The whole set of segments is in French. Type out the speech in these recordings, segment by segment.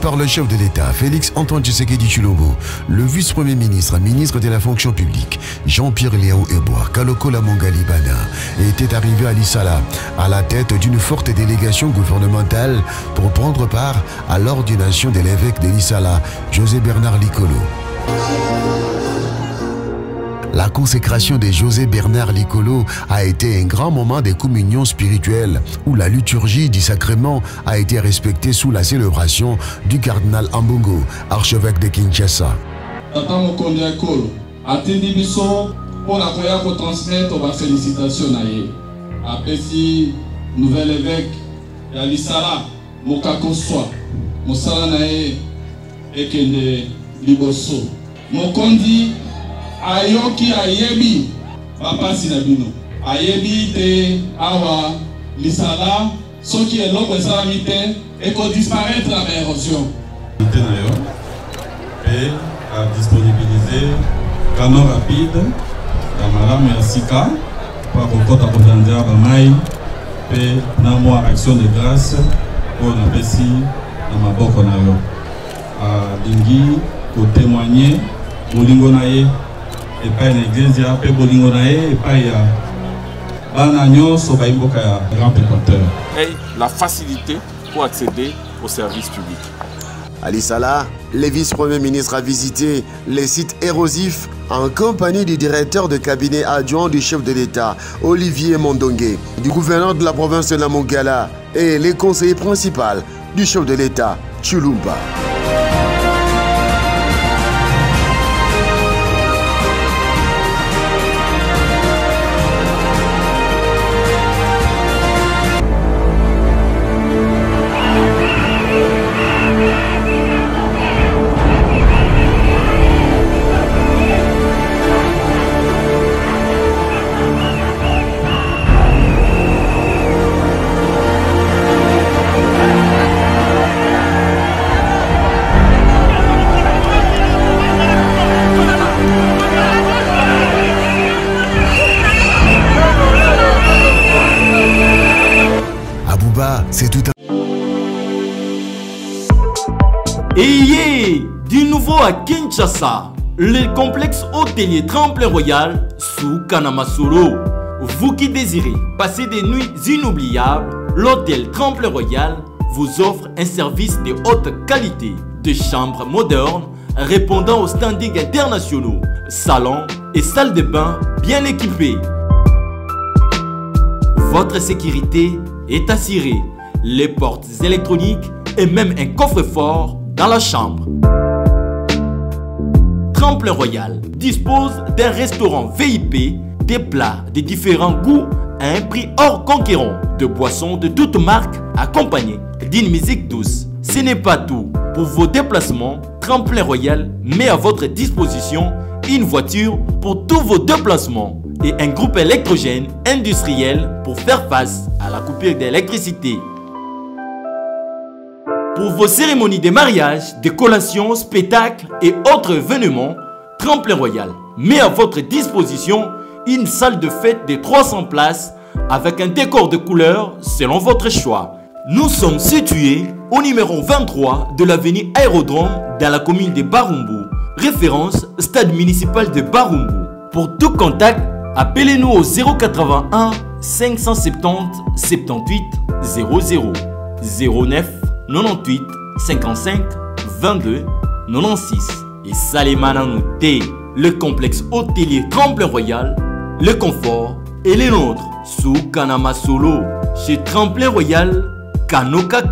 Par le chef de l'État, Félix Antoine Tshisekedi Chulombo, le vice-premier ministre, ministre de la fonction publique, Jean-Pierre Léo Ebois, Kaloko Lamongali Bana, était arrivé à Lissala à la tête d'une forte délégation gouvernementale pour prendre part à l'ordination de l'évêque de Lissala, José Bernard Licolo. La consécration de José Bernard Licolo a été un grand moment de communion spirituelle où la liturgie du sacrement a été respectée sous la célébration du cardinal Ambongo, archevêque de Kinshasa. nouvel évêque ayoki ayebi bapasi na bino. Ayebi te awa lisala soki eloko esalami te ekodisparaître na baérosion te na yo mpe adisponibilize kano rapide ya malamu ya sika mpo akokɔta kodanzela bamai mpe na mwa action de grâce oyo napesi na maboko na yo. Alingi kotémoigne bolingo na ye epai na eglezia mpe bolingo na ye epai ya bana nyonso bai mboka ya grand équateur et la facilité pour accéder aux services publics. À Lissala, le vice-premier ministre a visité les sites érosifs en compagnie du directeur de cabinet adjoint du chef de l'État, Olivier Mondongue, du gouverneur de la province de la Mongala et les conseillers principaux du chef de l'État, Chulumba. C'est tout un... Ayez du nouveau à Kinshasa, le complexe hôtelier Tremplin Royal sous Kanamasolo. Vous qui désirez passer des nuits inoubliables, l'hôtel Tremplin Royal vous offre un service de haute qualité, de chambres modernes répondant aux standings internationaux, salons et salles de bain bien équipées. Votre sécurité est assurée, les portes électroniques et même un coffre-fort dans la chambre. Tremplin Royal dispose d'un restaurant VIP, des plats de différents goûts à un prix hors conquérant, de boissons de toutes marques accompagnées d'une musique douce. Ce n'est pas tout. Pour vos déplacements, Tremplin Royal met à votre disposition une voiture pour tous vos déplacements et un groupe électrogène industriel pour faire face à la coupure d'électricité. Pour vos cérémonies de mariage, de collations, spectacles et autres événements, Tremplin Royal met à votre disposition une salle de fête de 300 places avec un décor de couleurs selon votre choix. Nous sommes situés au numéro 23 de l'avenue Aérodrome dans la commune de Barumbu, référence stade municipal de Barumbu. Pour tout contact, appelez-nous au 081 570 78 00 09 98 55 22 96 et Nouté, le complexe hôtelier Tremplin Royal, le confort et les nôtres sous Kanama Solo chez Tremplin Royal Kanoka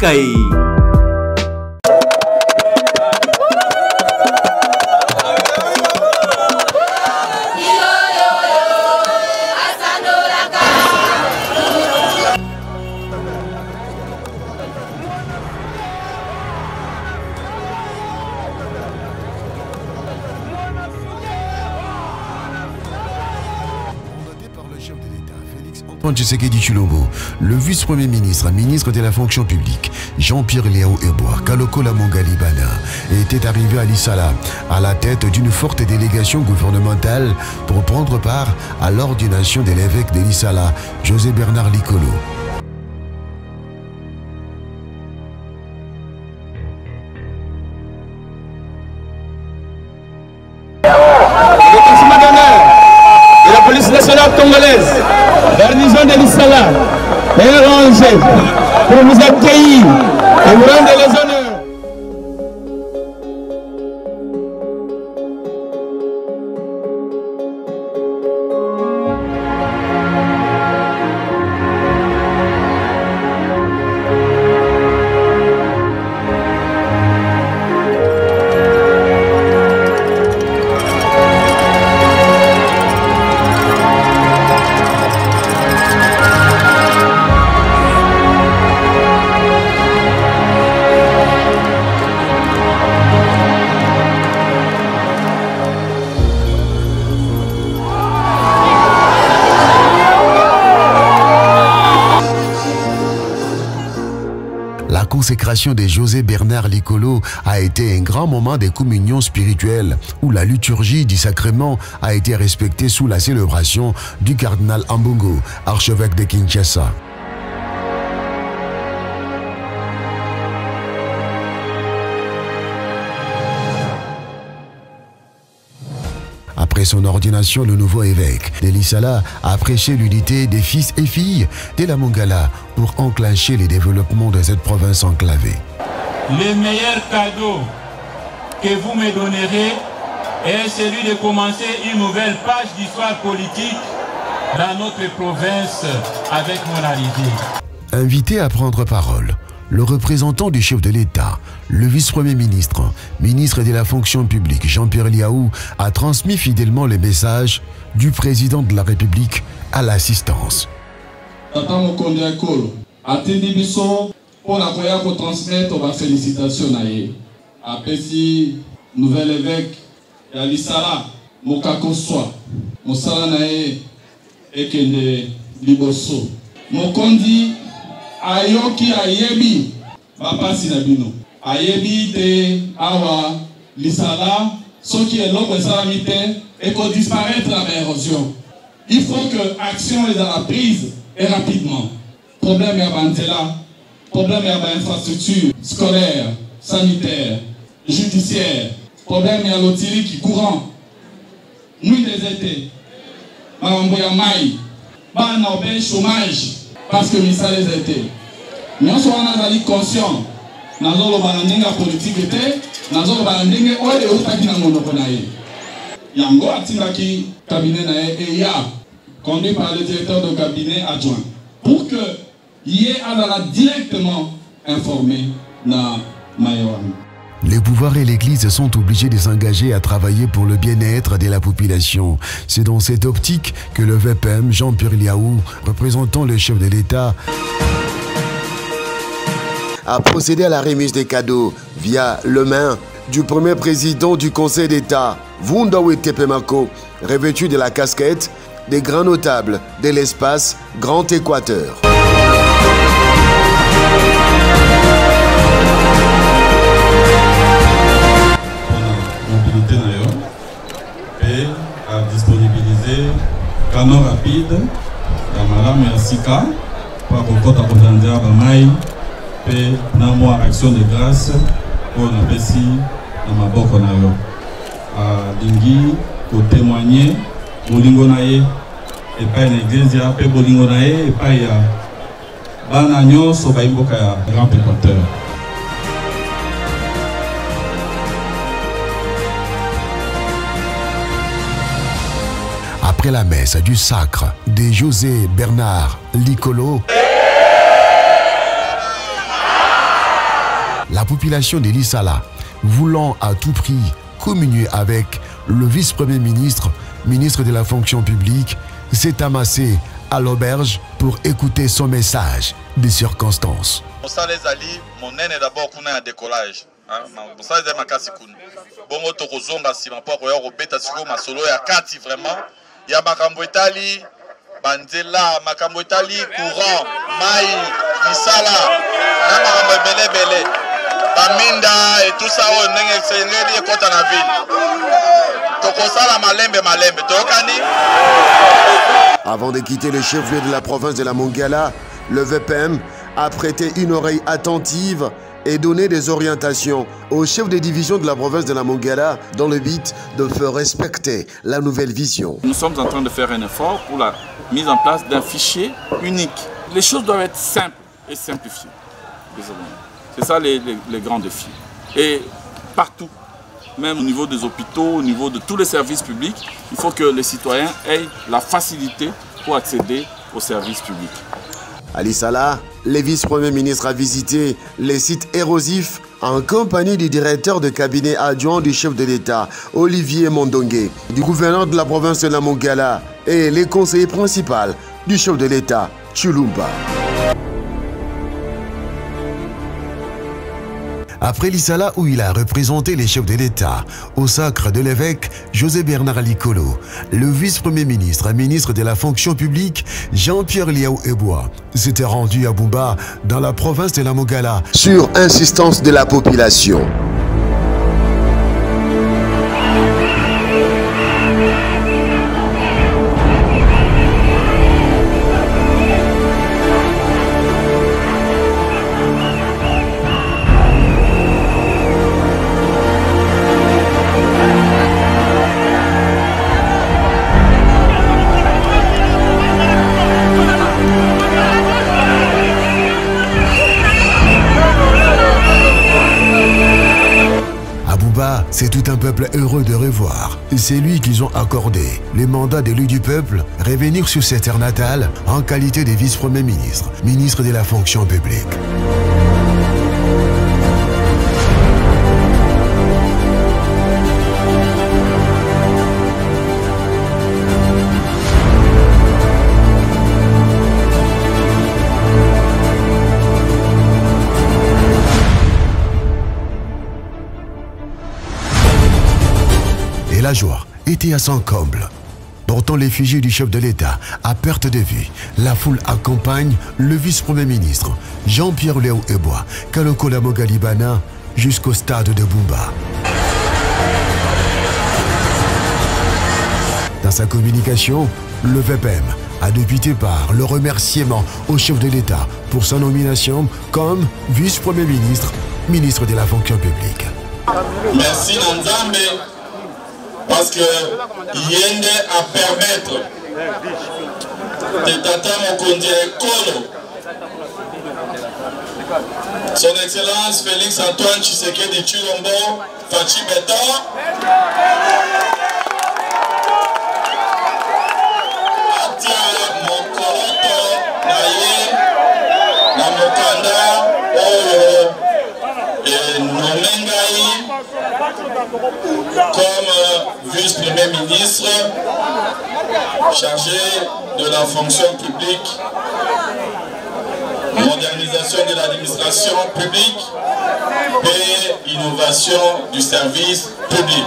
Tshisekedi Chilombo, le vice-premier ministre, ministre de la fonction publique, Jean-Pierre Léo Eboa, Kaloko Lamongalibana, était arrivé à Lissala, à la tête d'une forte délégation gouvernementale pour prendre part à l'ordination de l'évêque de Lissala, José Bernard Licolo. Consécration de José Bernard Licolo a été un grand moment de communion spirituelle où la liturgie du sacrement a été respectée sous la célébration du cardinal Ambungo, archevêque de Kinshasa. Après son ordination, le nouveau évêque d'Elisala a prêché l'unité des fils et filles de la Mongala pour enclencher le développement de cette province enclavée. Le meilleur cadeau que vous me donnerez est celui de commencer une nouvelle page d'histoire politique dans notre province avec mon arrivée. Invité à prendre parole, le représentant du chef de l'État, le vice-premier ministre, ministre de la fonction publique Jean-Pierre Liaou, a transmis fidèlement le message du président de la République à l'assistance. atindi biso mpo na koya kotransmettre bafélicitation na ye apesi nouvel évêque ya lisala mokakoswa mosala na ye ekende liboso mokonzi ayoki ayebi bapasi na bino. Ayebi te awa lisala soki eloko esalami te ekodisparaître na baérosion il faut que action ezala prise et rapidement. Problème ya banzela problème ya bainfrastructure scolaire sanitaire judiciaire problème ya lotiliki courant. Mwinde eza te makambo ya mai bana obe chômage parce que misala eza te nyonso wana azali conscient nazoloba na ndenge ya politike te nazoloba na ndenge oyo eutaki na monoko na ye. Yango atindaki cabinet conduit par le directeur de cabinet adjoint pour que ye azala directement informé na maye wana Les pouvoirs et l'Église sont obligés de s'engager à travailler pour le bien-être de la population. C'est dans cette optique que le VPM Jean-Pierre Liaou, représentant le chef de l'État, a procédé à la remise des cadeaux via le main du premier président du Conseil d'État, Vundawe Tepemako, revêtu de la casquette des grands notables de l'espace Grand Équateur. Canon rapide ya malamu ya sika mpo akokɔta kozanzela bamai mpe na mwa action de grâce oyo napesi na maboko na yo. Alingi kotémoigne bolingo na ye epai na eglizia mpe bolingo na ye epai ya bana nyonso bai mboka ya grand équateur après la messe du sacre de José Bernard Licolo, la population de l'Issala, voulant à tout prix communier avec le vice-premier ministre, ministre de la fonction publique, s'est amassée à l'auberge pour écouter son message des circonstances. Ya makambo etali banzela makambo etali courant mai misala na makambo ebele ebele baminda etusa oyo ndenge esengeli ekɔta na ville tokosala malembe malembe. Toyokani Avant de quitter le chef-lieu de la province de la Mongala, le VPM a prêté une oreille attentive et donné des orientations au chef de division de la province de la Mongala dans le but de faire respecter la nouvelle vision. Nous sommes en train de faire un effort pour la mise en place d'un fichier unique. Les choses doivent être simples et simplifiées. C'est ça les grands défis. Et partout, même au niveau des hôpitaux, au niveau de tous les services publics, il faut que les citoyens aient la facilité pour accéder aux services publics. Ali Salah, le vice-premier ministre a visité les sites érosifs en compagnie du directeur de cabinet adjoint du chef de l'État, Olivier Mondongue, du gouverneur de la province de la Mongala et les conseillers principaux du chef de l'État, Chulumba. Après l'Issala où il a représenté les chefs de l'État, au sacre de l'évêque José Bernard Alicolo, le vice-premier ministre et ministre de la fonction publique Jean-Pierre Liao Ebois s'était rendu à Bumba dans la province de la Mogala Sur insistance de la population. Heureux de revoir. C'est lui qu'ils ont accordé le mandat d'élu du peuple, revenir sur ses terres natales en qualité de vice-premier ministre, ministre de la fonction publique. La joie était à son comble. Portant l'effigie du chef de l'État à perte de vue, la foule accompagne le vice-premier ministre Jean-Pierre Léo Ebois, Kaloko Mogalibana, jusqu'au stade de Bumba. Dans sa communication, le VPM a débuté par le remerciement au chef de l'État pour sa nomination comme vice-premier ministre, ministre de la fonction publique. merci parce que ye nde apermettre te tata mokonzi ya ekolo. Son excellence félix antoine tshisekedi tshilombo faci beton atia mokoloto na ye na mokanda oyo enome ngai comme vice-premier ministre chargé de la fonction publique, modernisation de l'administration publique et innovation du service public.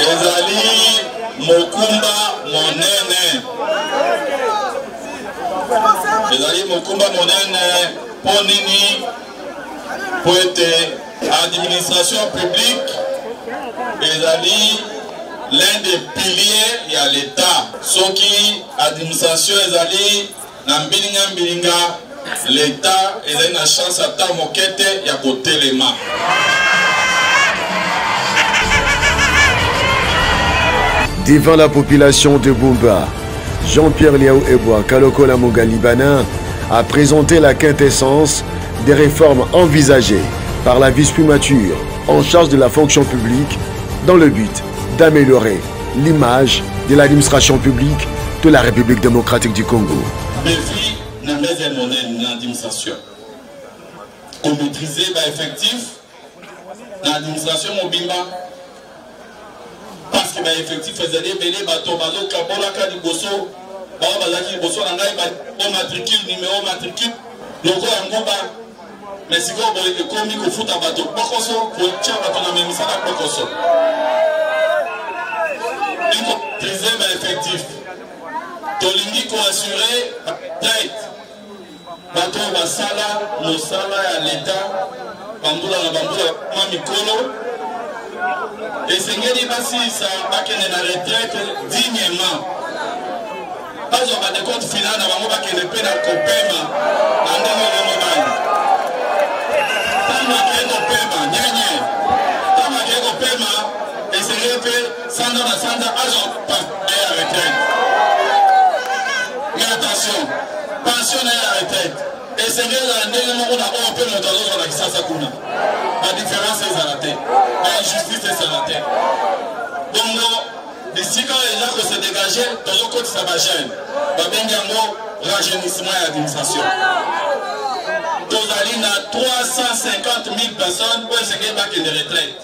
ezali mokumba monene ezali mokumba monene mpo nini mpo ete administration publique ezali l'un des piliers ya l'état. Soki administration ezali na mbilinga l'état ezali na chance ata moke te ya kotelema. Devant la population de Bumba, Jean-Pierre Liao Ebois, Kaloko Lamonga Libanin, a présenté la quintessence des réformes envisagées par la vice-primature en charge de la fonction publique dans le but d'améliorer l'image de l'administration publique de la République démocratique du Congo. défi na meza ya monene na administration komaîtrise baeffectif na administration mobimba parce que baeffectif ezali ebele bato bazokabolaka liboso bao bazalaki liboso na ngai bamatricule numero matricule lokola nguba me sikoyo boye ekomi kofuta bato bokoso kotia bato na memisala bokoso incotrize baeffectif tolingi koassure tete bato oyo basala mosala ya leta bambula na bambula ma mikolo. Esengeli basilisa bakende na retraite dignement. Bazwa badecote final na bango bakende mpe na kopema na ndenge elemobani ntango kopema nyenye ntango akei kopema esengeli mpe sanza na sanza azwa pension ya retraite. Mais attention pension na ya retraite. Esengeli ezala ndenge moko na oyo mpe moto azozwa na kisasa kuna badifference ezala te bainjustice ezala te bongo bisika oyo eza kose dégage tozokotisa bajeune babengi yango rajeunissement ya administration tozali na 350 000 personnes. Oyo esengeli bakende retraite.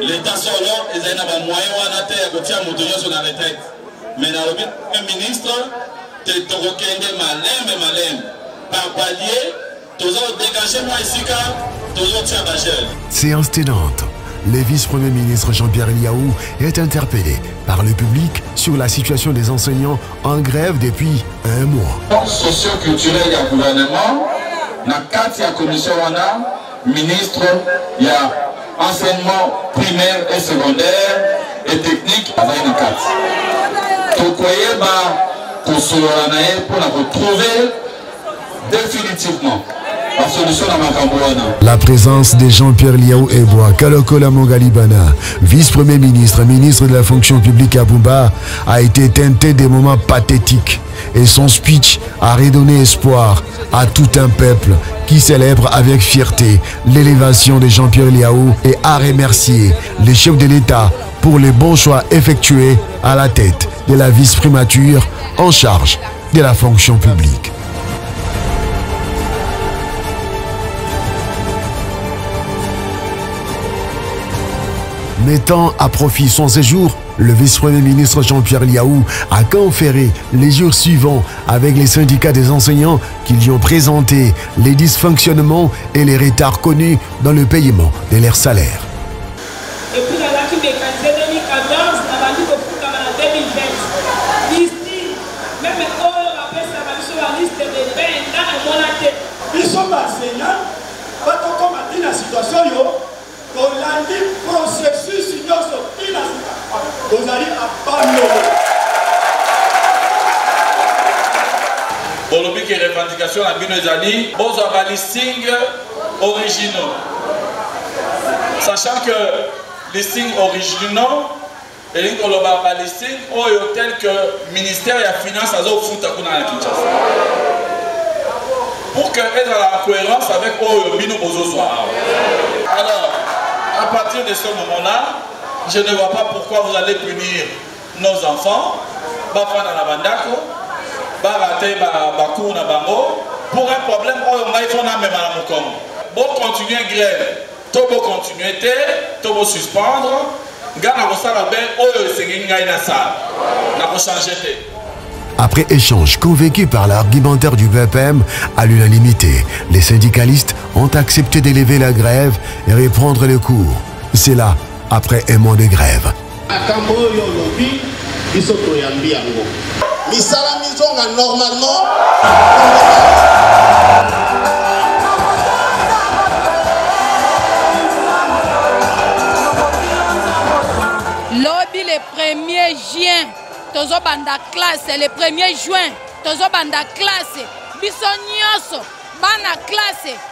L'état solo ezali na bamoyen wana te ya kotia moto nyonso na retraite. Mais nalobi ministre te tokokende malembe malembe par palier toza kodégage mwa esika tozotia bajeune Séance tenante. Le vice-premier ministre Jean-Pierre Liaou est interpellé par le public sur la situation des enseignants en grève depuis un mois. socio-culturel ya gouvernement na kati ya commission wana ministre ya enseignement primaire et secondaire et technique azali na kati tokoyeba kosolola na ye mpona kotrouve définitivement La présence de Jean-Pierre Liaou Eboa, Kalokola Mongalibana, vice-premier ministre, ministre de la fonction publique à Bumba, a été teinté des moments pathétiques et son speech a redonné espoir à tout un peuple qui célèbre avec fierté l'élévation de Jean-Pierre Liaou et a remercié le chef de l'État pour les bons choix effectués à la tête de la vice-primature en charge de la fonction publique. Mettant à profit son séjour, le vice-premier ministre Jean-Pierre Liaou a conféré les jours suivants avec les syndicats des enseignants qui lui ont présenté les dysfonctionnements et les retards connus dans le paiement de leurs salaires. epuis nazalaki mécanisé 2014 nabandi kofukama na 2020 liste meme oyo bapesaka biso baliste de benda emona te biso baenseignant batokoma ntina situation tolandi processus nyonso ntina sika tozali abandon bolobi ke revendication bino ezali bozwa balisting originaux. Sachant que listing originaux elingi koloba balisting oyo tel que ministère ya finance azofuta kuna na kinshasa. Pour que ezala en cohérence avec oyo bino bozozwa alors à partir de ce moment là je ne vois pas pourquoi vous allez punir nos enfants. Bafanda na bandako barate bacour na pour un problème oyo ngai fo namema na mokongo bocontinue grève to bocontinue te to bosuspendre ngai nakosala be oyo esengi ngai te Après échange convaincu par l'argumentaire du VPM à l'unanimité, les syndicalistes ont accepté d'élever la grève et reprendre les cours. C'est là, après un mois de grève. lobi le 1er juin. Tozobanda classe le 1er juin. Tozobanda classe. Biso bana classe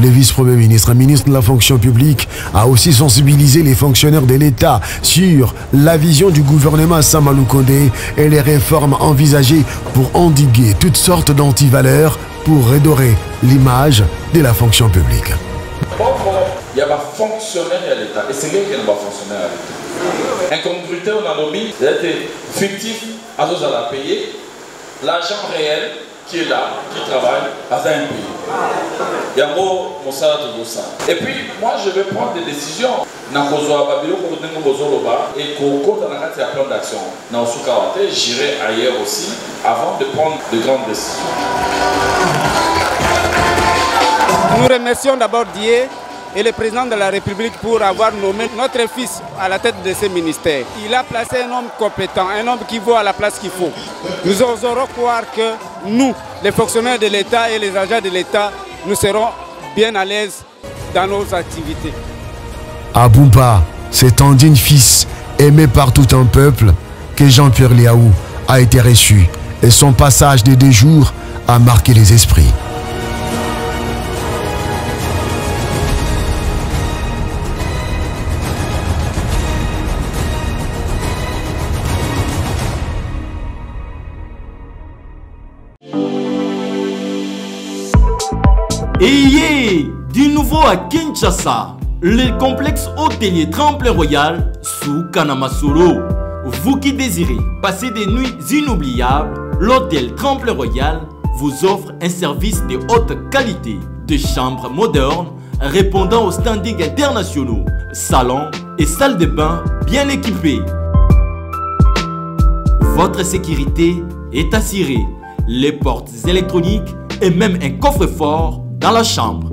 Le vice-premier ministre, ministre de la fonction publique, a aussi sensibilisé les fonctionnaires de l'État sur la vision du gouvernement Samalou Kondé et les réformes envisagées pour endiguer toutes sortes d'antivaleurs pour redorer l'image de la fonction publique. bongo ya ya bafonctionnaire ya l'état esengeli ke na bafonctionnaire ya l'état incongruité nalobi eza te fictif azozala paye l'agent réel qui est là qui travaille aza impayé yango mosala tozosala et puis moi je vais prendre des décisions. Na kati ya plan d'action. Na osuka awa te j'irai ailleurs aussi avant de prendre de grandes décisions. Nous remercions d'abord Dieu et le président de la République pour avoir nommé notre fils à la tête de ce ministère. Il a placé un homme compétent, un homme qui vaut à la place qu'il faut. Nous oserons croire que nous, les fonctionnaires de l'État et les agents de l'État, nous serons bien à l'aise dans nos activités. À Bumba, cet indigne fils, aimé par tout un peuple, que Jean-Pierre Liaou a été reçu et son passage des deux jours a marqué les esprits. Du nouveau à Kinshasa, le complexe hôtelier Tremplin Royal sous Kanamasolo. Vous qui désirez passer des nuits inoubliables, l'hôtel Tremplin Royal vous offre un service de haute qualité, de chambres modernes répondant aux standings internationaux, salons et salles de bain bien équipées. Votre sécurité est assurée, les portes électroniques et même un coffre-fort dans la chambre.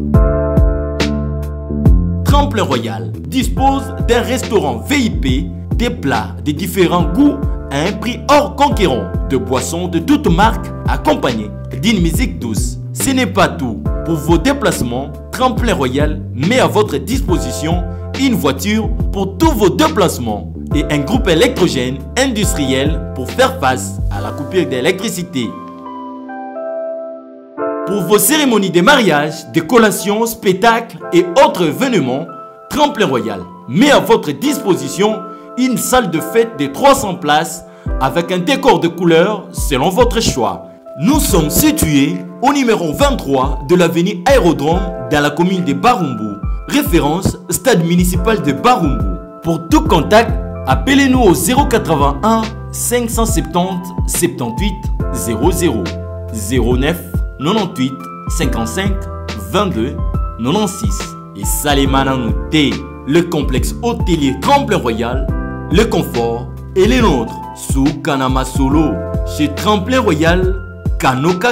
Tremplin Royal dispose d'un restaurant VIP, des plats de différents goûts à un prix hors conquérant, de boissons de toutes marques accompagnées d'une musique douce. Ce n'est pas tout. Pour vos déplacements, Tremplin Royal met à votre disposition une voiture pour tous vos déplacements et un groupe électrogène industriel pour faire face à la coupure d'électricité. Pour vos cérémonies de mariage, de collations, spectacles et autres événements, Tremplin Royal met à votre disposition une salle de fête de 300 places avec un décor de couleurs selon votre choix. Nous sommes situés au numéro 23 de l'avenue Aérodrome dans la commune de Barumbu. Référence Stade municipal de Barumbu. Pour tout contact, appelez-nous au 081 570 78 00 09 98 55 22 96 et Salimana Nouté, le complexe hôtelier Tremplin Royal, le confort et les nôtres sous Kanama Solo chez Tremplin Royal Kanoka